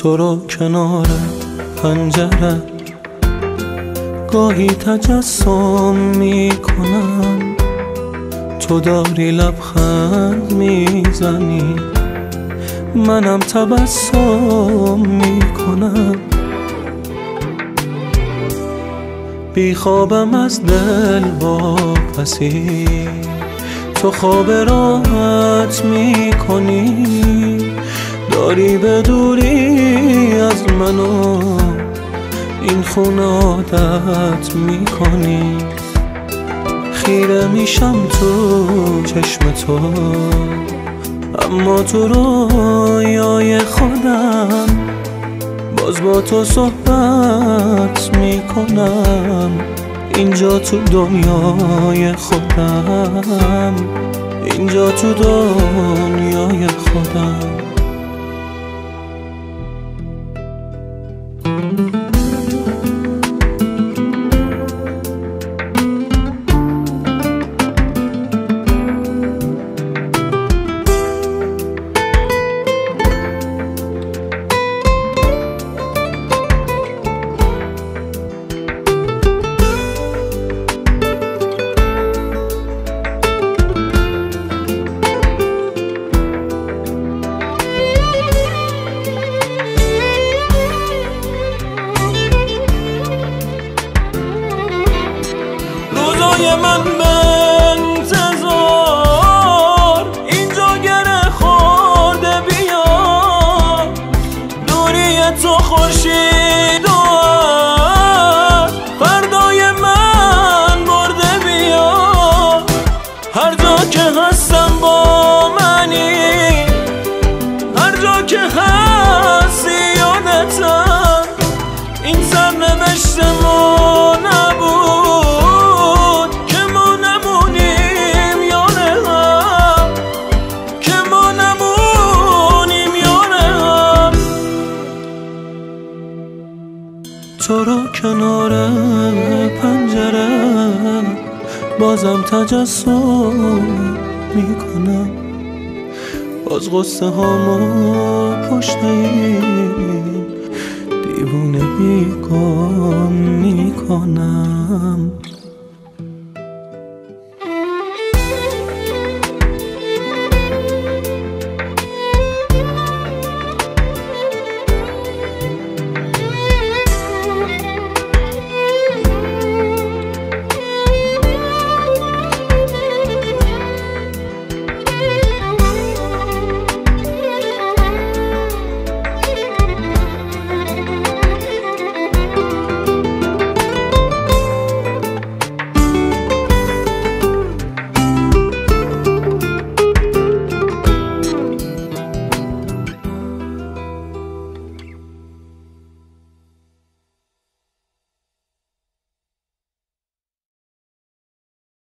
تو رو کنار پنجره گاهی تجسم می‌کنم. تو داری لبخند می‌زنی. منم تبسم می‌کنم. بیخوابم از دل با پسی تو خواب راحت می‌کنی. داری به دوری از منو؟ این خونه عادت می‌کنی؟ خیره میشم تو چشم تو اما تو رویای خودم باز با تو صحبت می‌کنم. اینجا تو دنیای خودم اینجا تو دنیای خودم. روزای من به انتظار اینجا گره خورده بیا دوری تو خورشید و فردای من برده بیا هر جا که هستم با منی. هر جا که هستی یادتم. این سر نوشتمون تو رو کنار پنجره بازم تجسم می‌کنم. باز غصه هامو پشت این دیوونه بیگم می‌کنم.